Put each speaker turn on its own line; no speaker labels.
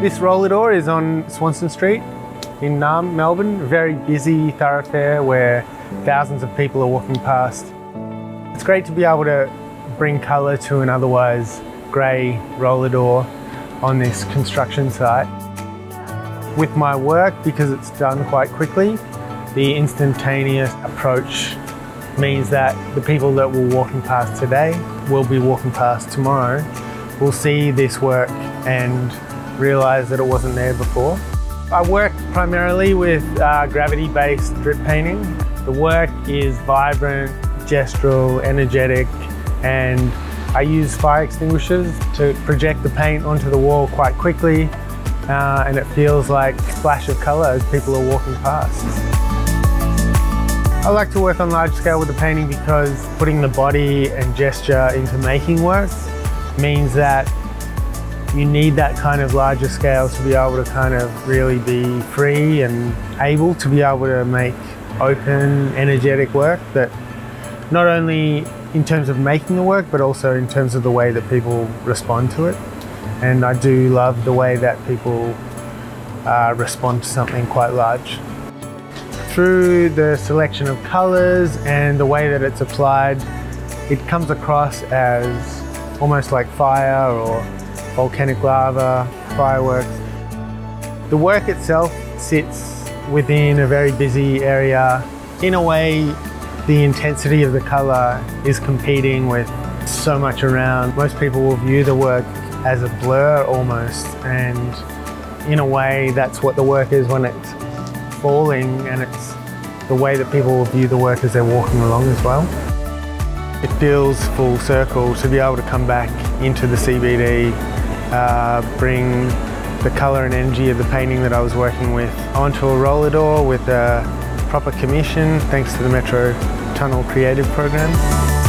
This roller door is on Swanston Street in Naarm, Melbourne. A very busy thoroughfare where thousands of people are walking past. It's great to be able to bring colour to an otherwise grey roller door on this construction site. With my work, because it's done quite quickly, the instantaneous approach means that the people that were walking past today will be walking past tomorrow will see this work and realise that it wasn't there before. I work primarily with uh, gravity-based drip painting. The work is vibrant, gestural, energetic, and I use fire extinguishers to project the paint onto the wall quite quickly, uh, and it feels like a splash of colour as people are walking past. I like to work on large scale with the painting because putting the body and gesture into making work means that you need that kind of larger scale to be able to kind of really be free and able to be able to make open, energetic work that not only in terms of making the work, but also in terms of the way that people respond to it. And I do love the way that people uh, respond to something quite large. Through the selection of colours and the way that it's applied, it comes across as almost like fire or volcanic lava, fireworks. The work itself sits within a very busy area. In a way, the intensity of the colour is competing with so much around. Most people will view the work as a blur almost, and in a way, that's what the work is when it's falling, and it's the way that people will view the work as they're walking along as well. It feels full circle to be able to come back into the CBD uh, bring the colour and energy of the painting that I was working with onto a roller door with a proper commission thanks to the Metro Tunnel Creative Program.